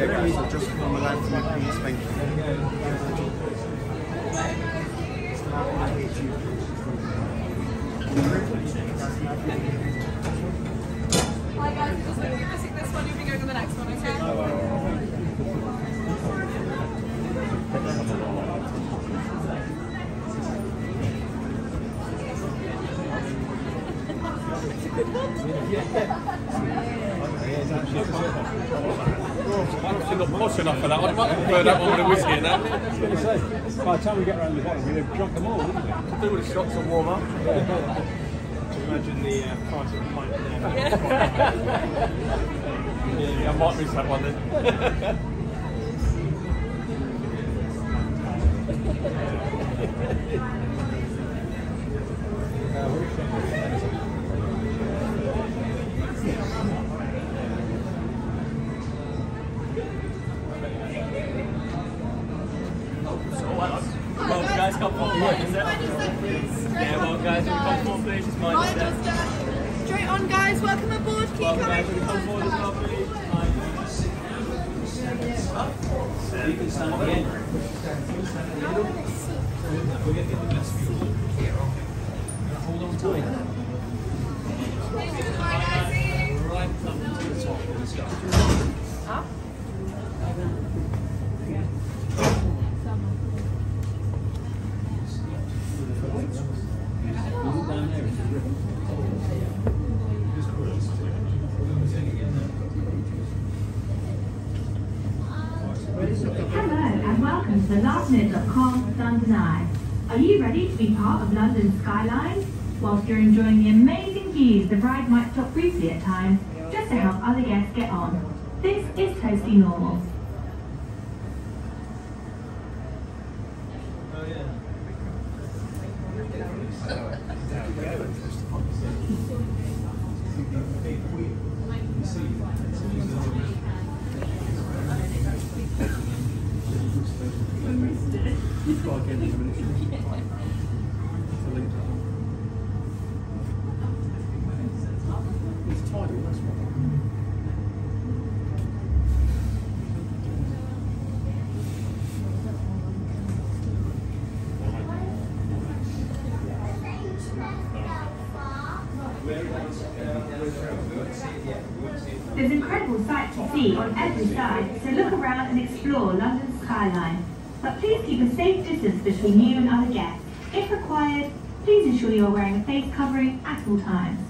So just come alive to me, please. Thank you. Hi not posh enough for that one. I might prefer that one with a whiskey in that. I was going to say, by the time we get around the bottom, we'd have drunk them all, wouldn't we? Do with the shots and warm up. Imagine the uh, price of a pint now. Yeah, I might miss that one then. Well, Yeah, well, guys, uh, straight on guys, welcome aboard, keep coming. You can stand again. We'll get the best view. Hello and welcome to lastminute.com London Eye. Are you ready to be part of London's skyline? Whilst you're enjoying the amazing views, the ride might stop briefly at times just to help other guests get on. This is totally normal. Oh, There's incredible sights to see on every side, so look around and explore London's skyline. But please keep a safe distance between you and other guests. If required, please ensure you're wearing a face covering at all times.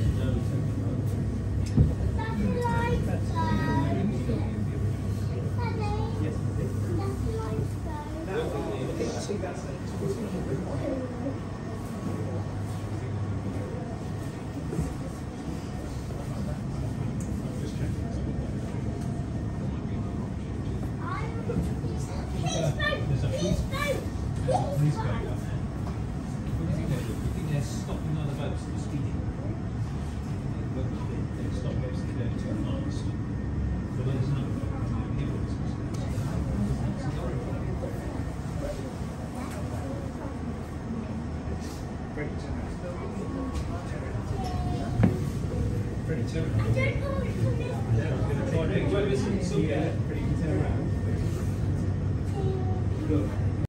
Pretty